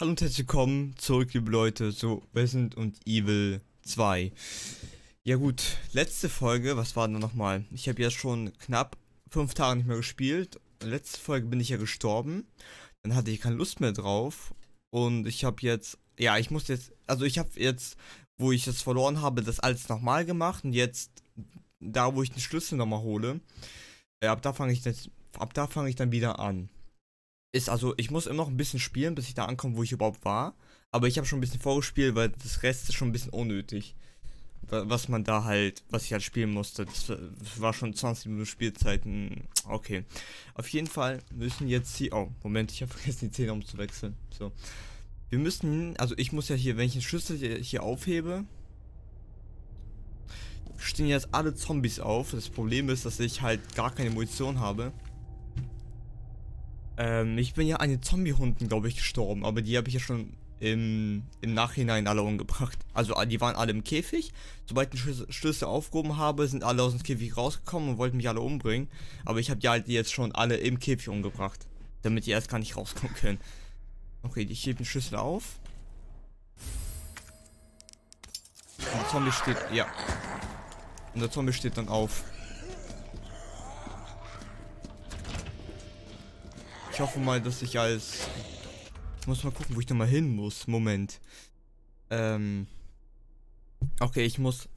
Hallo und herzlich willkommen zurück, liebe Leute, zu Resident und Evil 2. Ja gut, letzte Folge, was war denn nochmal? Ich habe jetzt schon knapp fünf Tage nicht mehr gespielt. Letzte Folge bin ich ja gestorben. Dann hatte ich keine Lust mehr drauf. Und ich habe jetzt, ja, ich muss jetzt, also ich habe jetzt, wo ich das verloren habe, das alles nochmal gemacht. Und jetzt, da wo ich den Schlüssel nochmal hole, ja, ab da fange ich, ab da fange ich dann wieder an ist also, ich muss immer noch ein bisschen spielen, bis ich da ankomme, wo ich überhaupt war. Aber ich habe schon ein bisschen vorgespielt, weil das Rest ist schon ein bisschen unnötig. Was man da halt, was ich halt spielen musste. Das war schon 20 Minuten Spielzeiten. Okay. Auf jeden Fall müssen jetzt hier. Oh, Moment, ich habe vergessen, die Zähne umzuwechseln. So. Wir müssen, also ich muss ja hier, wenn ich den Schlüssel hier aufhebe, stehen jetzt alle Zombies auf. Das Problem ist, dass ich halt gar keine Munition habe. Ähm, ich bin ja an den Zombie-Hunden, glaube ich, gestorben, aber die habe ich ja schon im, im Nachhinein alle umgebracht. Also die waren alle im Käfig. Sobald ich den Schlüssel aufgehoben habe, sind alle aus dem Käfig rausgekommen und wollten mich alle umbringen. Aber ich habe die halt jetzt schon alle im Käfig umgebracht. Damit die erst gar nicht rauskommen können. Okay, ich hebe den Schlüssel auf. Und der Zombie steht, ja. Und der Zombie steht dann auf. Ich hoffe mal, dass ich als... Ich muss mal gucken, wo ich da mal hin muss. Moment. Ähm... Okay, ich muss...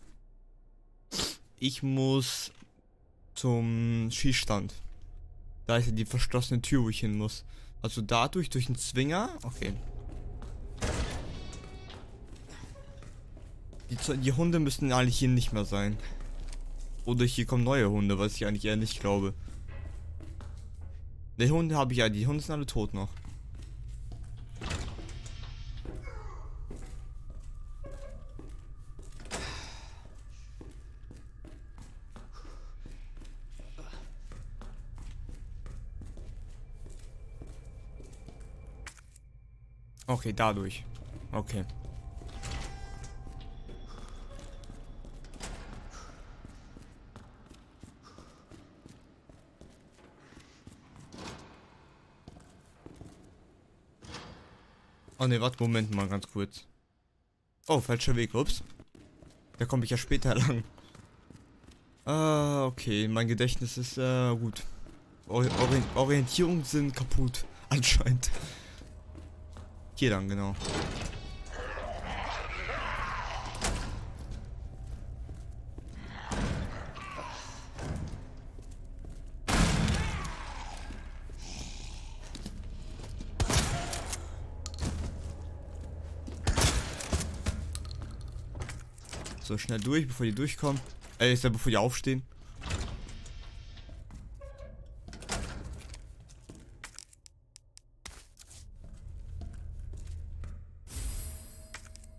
Ich muss zum Schießstand. Da ist ja die verschlossene Tür, wo ich hin muss. Also dadurch, durch den Zwinger. Okay. Die, die Hunde müssten eigentlich hier nicht mehr sein. Oder hier kommen neue Hunde, was ich eigentlich eher nicht glaube. Die Hunde habe ich ja, die Hunde sind alle tot noch. Okay, dadurch. Okay. Oh ne, warte, Moment mal ganz kurz. Oh, falscher Weg, ups. Da komme ich ja später lang. Ah, okay, mein Gedächtnis ist, äh, gut. Ori Orientierung sind kaputt, anscheinend. Hier lang, genau. Schnell durch, bevor die durchkommen. Äh, ist ja bevor die aufstehen.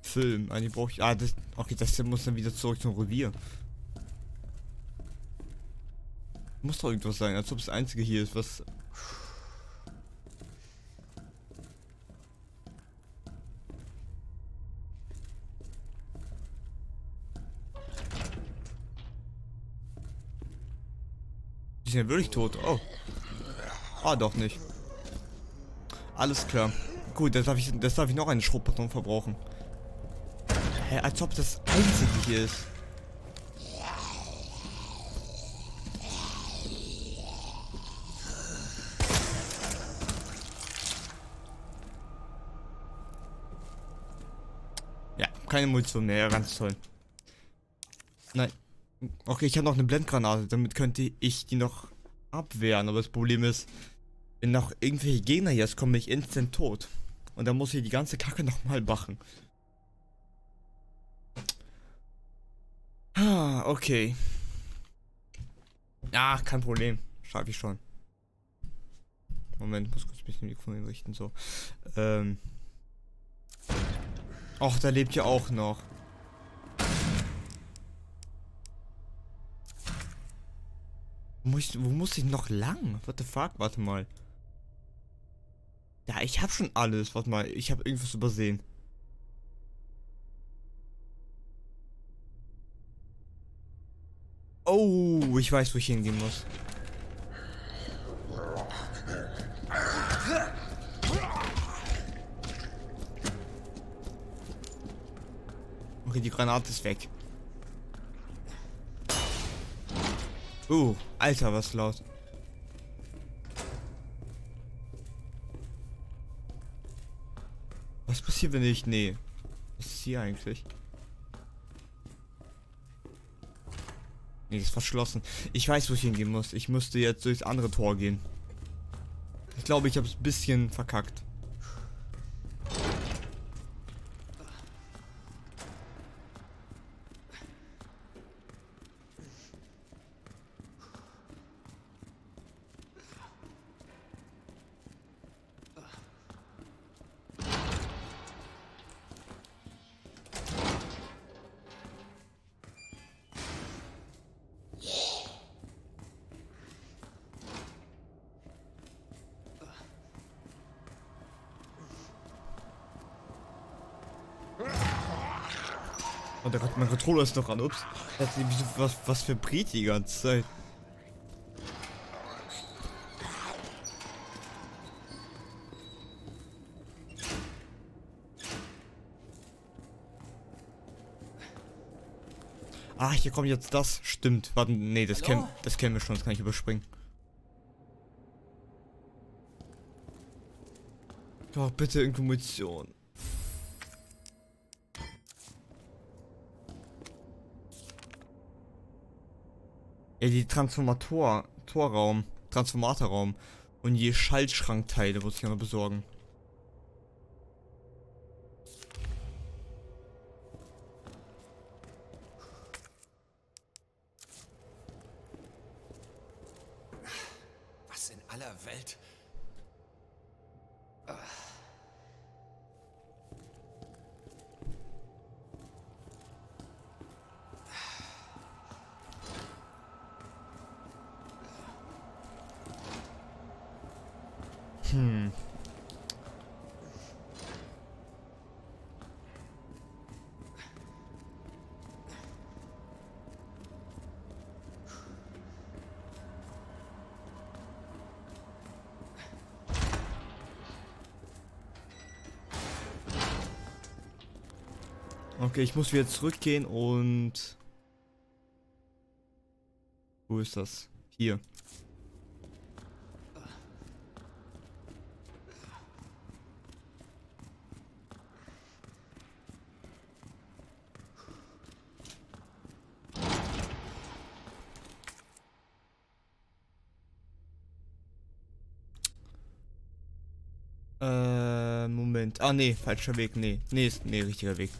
Film. Eigentlich brauche ich. Ah, das. Okay, das muss dann wieder zurück zum Revier. Muss doch irgendwas sein, als ob das einzige hier ist, was sind ja wirklich tot. Oh. Ah, doch nicht. Alles klar. Gut, das darf ich, das darf ich noch eine Schrotpatronen verbrauchen. Hä, als ob das einzige hier ist. Ja, keine Munition mehr, ganz toll. Nein. Okay, ich habe noch eine Blendgranate, damit könnte ich die noch abwehren. Aber das Problem ist, wenn noch irgendwelche Gegner jetzt kommen, bin ich instant tot. Und dann muss ich die ganze Kacke nochmal machen. Ah, okay. Ja, kein Problem. Schaffe ich schon. Moment, muss kurz ein bisschen Mikrofon richten, so. Ähm. Och, da lebt ja auch noch. Muss ich, wo muss ich noch lang? What the fuck? Warte mal. Ja, ich hab schon alles. Warte mal, ich hab irgendwas übersehen. Oh, ich weiß, wo ich hingehen muss. Okay, die Granate ist weg. Uh, Alter, was laut. Was passiert, wenn ich... Nee. Was ist hier eigentlich? Nee, ist verschlossen. Ich weiß, wo ich hingehen muss. Ich musste jetzt durchs andere Tor gehen. Ich glaube, ich habe es ein bisschen verkackt. Der, mein Controller ist noch an. Ups. Was, was für Bret die ganze Zeit. Ah, hier kommt jetzt das. Stimmt. Warte, nee, das kennen das kennen wir schon, das kann ich überspringen. Doch, bitte irgendwo Munition. Ja, die Transformator, Torraum, Transformatorraum und die Schaltschrankteile muss ich noch besorgen. Hm. Okay, ich muss wieder zurückgehen und... Wo ist das? Hier. Moment. Ah, nee, falscher Weg. Nee, nee, ist, nee, richtiger Weg.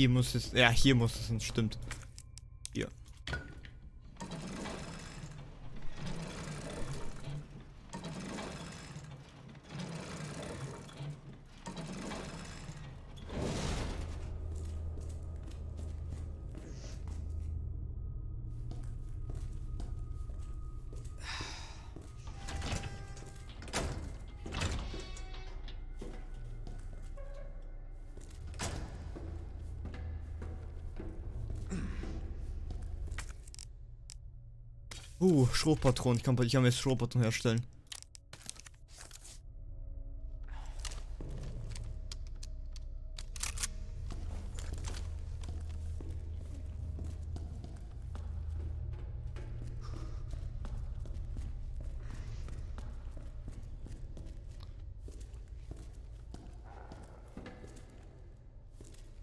Hier muss es, ja, hier muss es stimmt. Uh, Schrotpatronen. Ich kann, ich kann mir jetzt Schrotpatronen herstellen.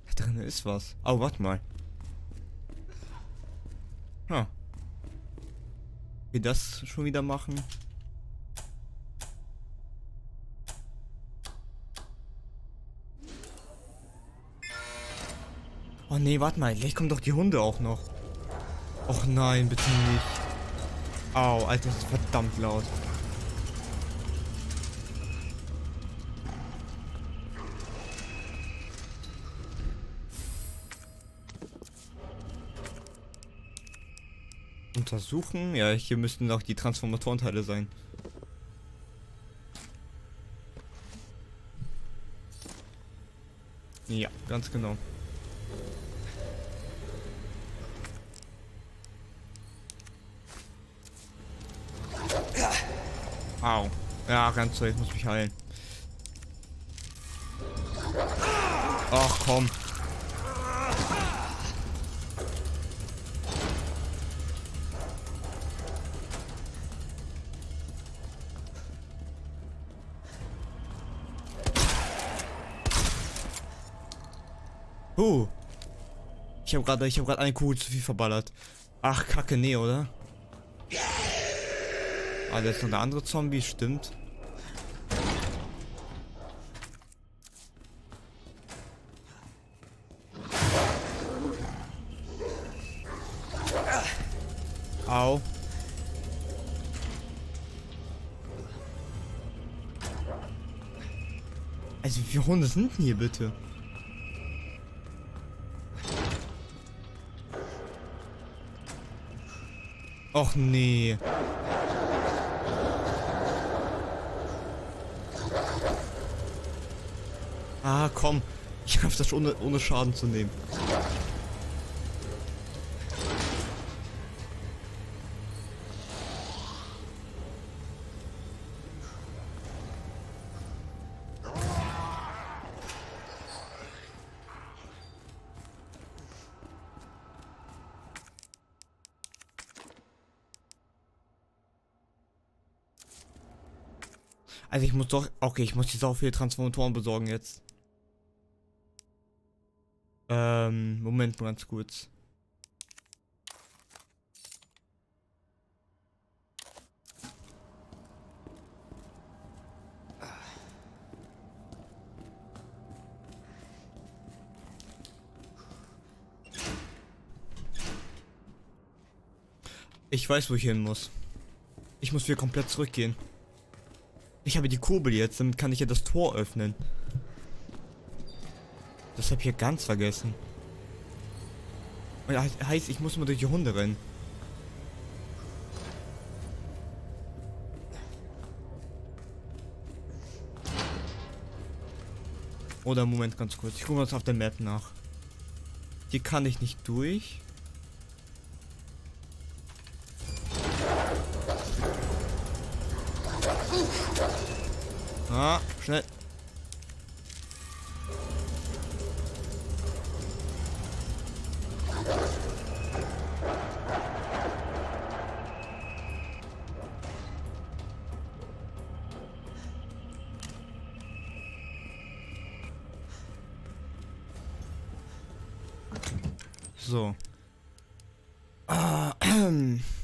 Da drin ist was. Oh, warte mal. Wir das schon wieder machen. Oh nee, warte mal, gleich kommen doch die Hunde auch noch. Och nein, bitte nicht. Au, Alter, das ist verdammt laut. Untersuchen? Ja, hier müssten auch die Transformatorenteile sein. Ja, ganz genau. Au. Ja, ganz so, ich muss mich heilen. Ach komm. Ich habe gerade, ich habe gerade eine Kugel zu viel verballert. Ach, Kacke, nee, oder? Ah, da ist noch der andere Zombie, stimmt. Au. Also wie viele Hunde sind denn hier bitte? Och nee. Ah, komm. Ich schaff das ohne, ohne Schaden zu nehmen. Also ich muss doch... Okay, ich muss jetzt auch viele Transformatoren besorgen jetzt. Ähm, Moment mal ganz kurz. Ich weiß, wo ich hin muss. Ich muss wieder komplett zurückgehen. Ich habe die Kurbel jetzt, damit kann ich ja das Tor öffnen. Das habe ich ja ganz vergessen. Und heißt, ich muss mal durch die Hunde rennen. Oder Moment ganz kurz. Ich gucke mal auf der Map nach. Hier kann ich nicht durch. Schnell. So. Ah,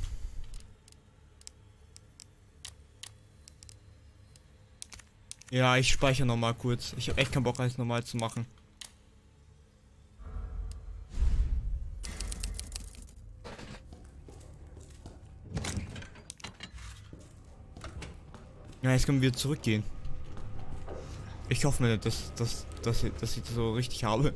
Ja, ich speichere noch mal kurz. Ich habe echt keinen Bock, alles normal zu machen. Ja, jetzt können wir zurückgehen. Ich hoffe mir, dass, dass, dass, dass ich das so richtig habe.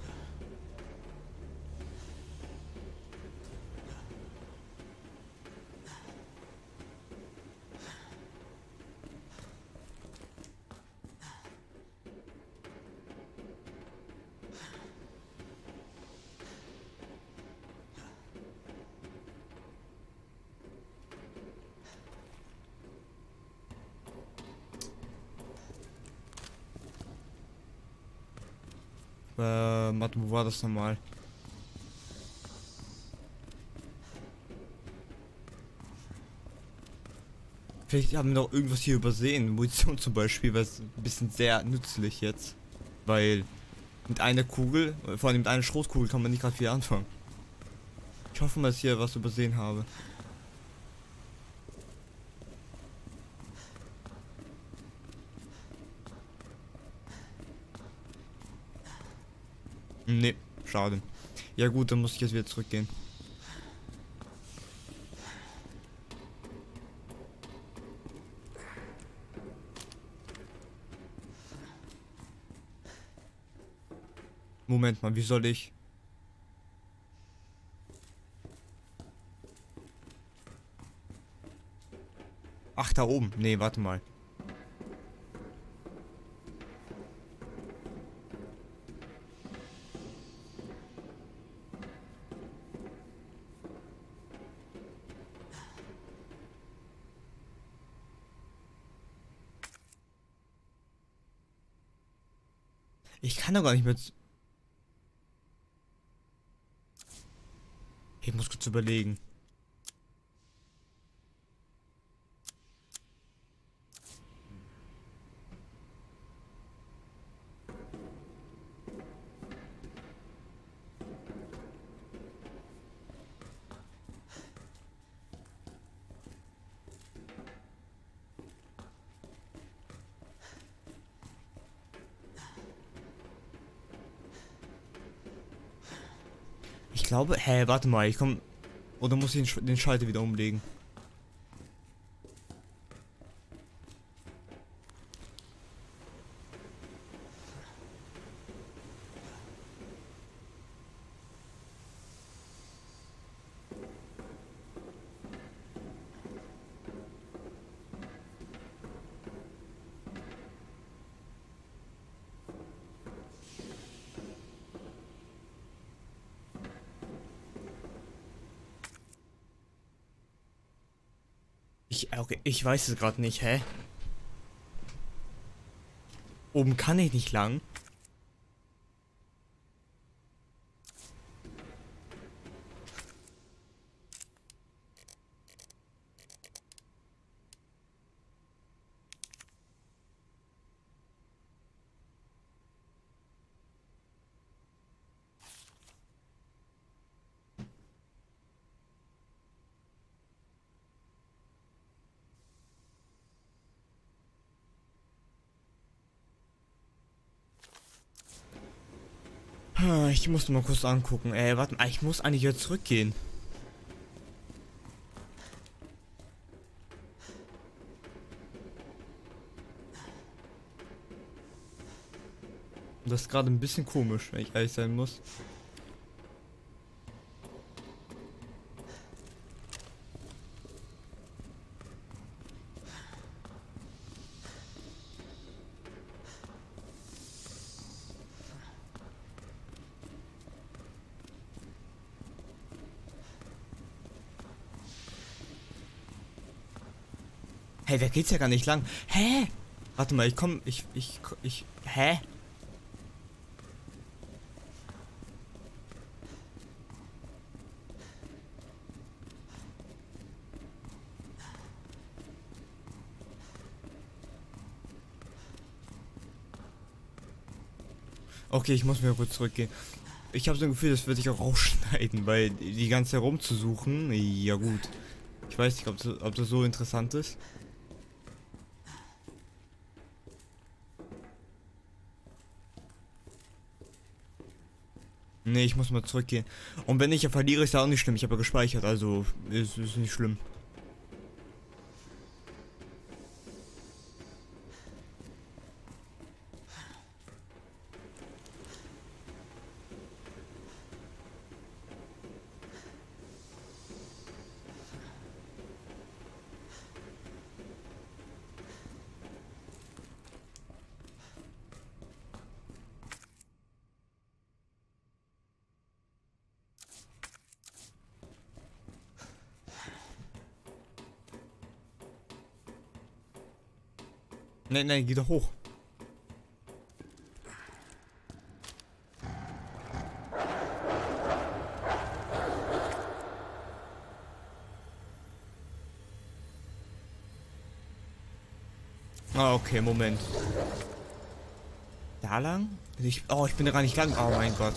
Äh, warte, wo war das nochmal? Vielleicht haben wir noch irgendwas hier übersehen. Munition zum Beispiel, weil es ein bisschen sehr nützlich jetzt. Weil mit einer Kugel, vor allem mit einer Schrotkugel kann man nicht gerade viel anfangen. Ich hoffe mal, dass ich hier was übersehen habe. Nee, schade. Ja gut, dann muss ich jetzt wieder zurückgehen. Moment mal, wie soll ich... Ach, da oben. Nee, warte mal. Ich kann doch gar nicht mehr... Ich muss kurz überlegen. Ich glaube, hä, warte mal, ich komm. Oder muss ich den, Sch den Schalter wieder umlegen? Ich, okay, ich weiß es gerade nicht, hä? Oben kann ich nicht lang. Ich muss mal kurz angucken. Ey, warte mal, ich muss eigentlich jetzt zurückgehen. Das ist gerade ein bisschen komisch, wenn ich ehrlich sein muss. Hey, wer geht's ja gar nicht lang? Hä? Warte mal, ich komm, ich, ich, ich, hä? Okay, ich muss mir kurz zurückgehen. Ich habe so ein Gefühl, das würde ich auch rausschneiden, weil die ganze Zeit rumzusuchen, ja gut. Ich weiß nicht, ob das, ob das so interessant ist. Nee, ich muss mal zurückgehen. Und wenn ich ja verliere, ist ja auch nicht schlimm. Ich habe ja gespeichert, also ist, ist nicht schlimm. Nein, nein, geh doch hoch. Ah, okay, Moment. Da lang? Ich, oh, ich bin da gar nicht lang. Oh mein Gott.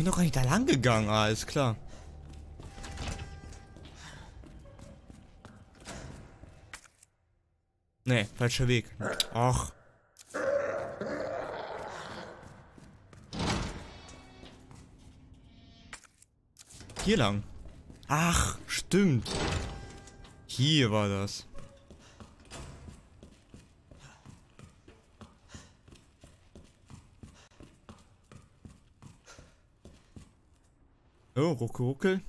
Bin doch gar nicht da lang gegangen. Ah, ist klar. Nee, falscher Weg. Ach. Hier lang. Ach, stimmt. Hier war das. Oh, ruckel, ruckel.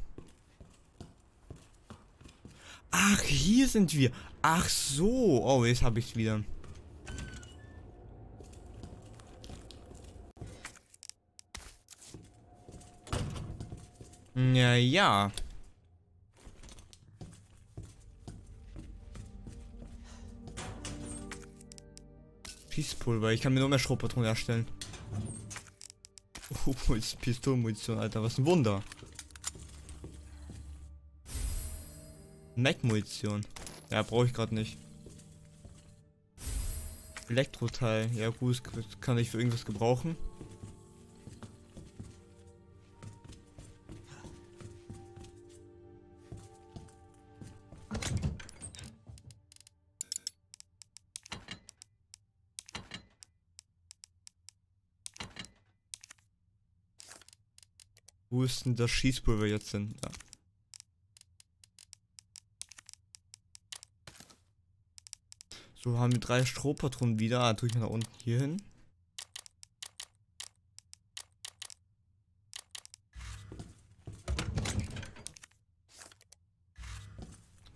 Ach, hier sind wir. Ach so. Oh, jetzt habe ich es wieder. Ja, ja. Schießpulver. Ich kann mir nur mehr Schrotpatronen erstellen. Oh, ist Pistolenmunition, Alter. Was ein Wunder. Mac-Munition. Ja, brauche ich gerade nicht. Elektroteil. Ja gut, kann ich für irgendwas gebrauchen. Wo ist denn das Schießpulver jetzt hin? Ja. So, haben wir drei Strohpatronen wieder. Ah, tue ich mal nach unten hier hin.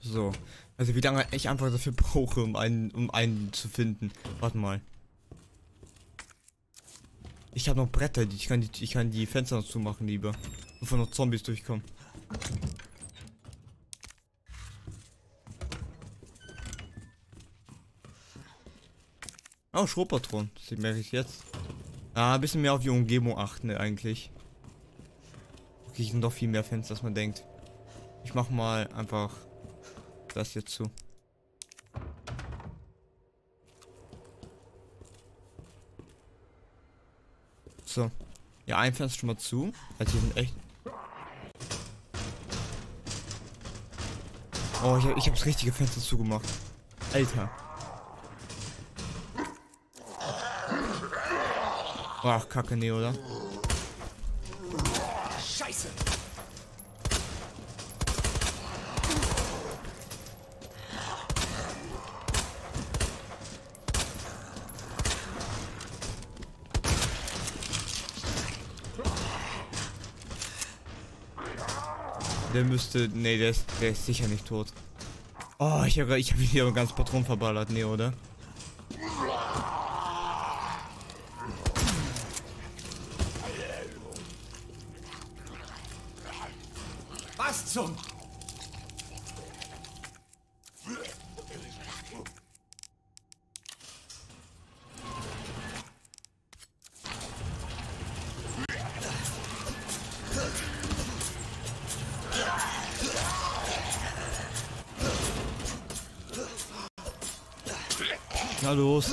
So. Also wie lange ich einfach dafür brauche, um einen, um einen zu finden. Warte mal. Ich habe noch Bretter, die ich kann die, ich kann die Fenster noch zumachen, lieber. Bevor noch Zombies durchkommen. Oh, Schrotpatron. Das merke ich jetzt. Ah, ein bisschen mehr auf die Umgebung achten, eigentlich. Okay, sind doch viel mehr Fenster, als man denkt. Ich mach mal einfach das jetzt zu. So. Ja, ein Fenster schon mal zu. Also hier sind echt... Oh, ich, ich habe das richtige Fenster zugemacht. Alter. Ach, kacke, nee, oder? Scheiße. Der müsste. Nee, der ist, der ist sicher nicht tot. Oh, ich habe ich hab hier ganz Patron verballert. Nee, oder?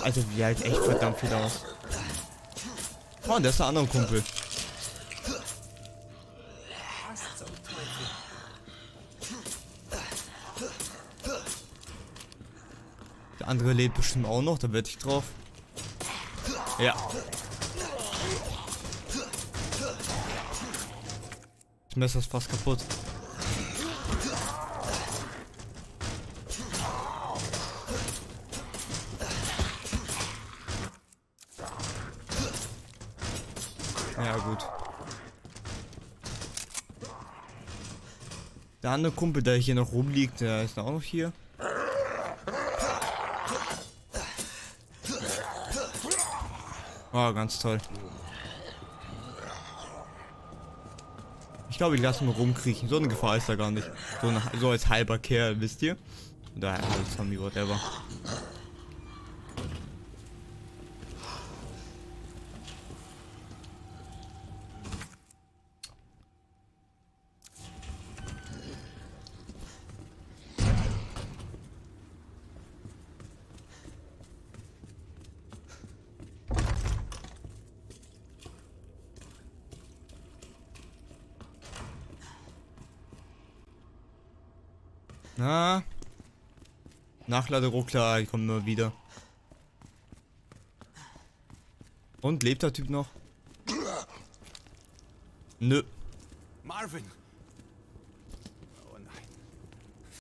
Also wie halt echt verdammt viel aus. Oh, und der ist der andere Kumpel. Der andere lebt bestimmt auch noch, da werde ich drauf. Ja. Das Messer ist fast kaputt. Ja, gut. Der andere Kumpel, der hier noch rumliegt, der ist auch noch hier. Oh, ganz toll. Ich glaube, ich lasse ihn rumkriechen. So eine Gefahr ist da gar nicht. So, eine, so als halber Kerl, wisst ihr? Oder als Zombie, whatever. Nachladeruckler, ich komme immer wieder. Und lebt der Typ noch? Nö. Marvin,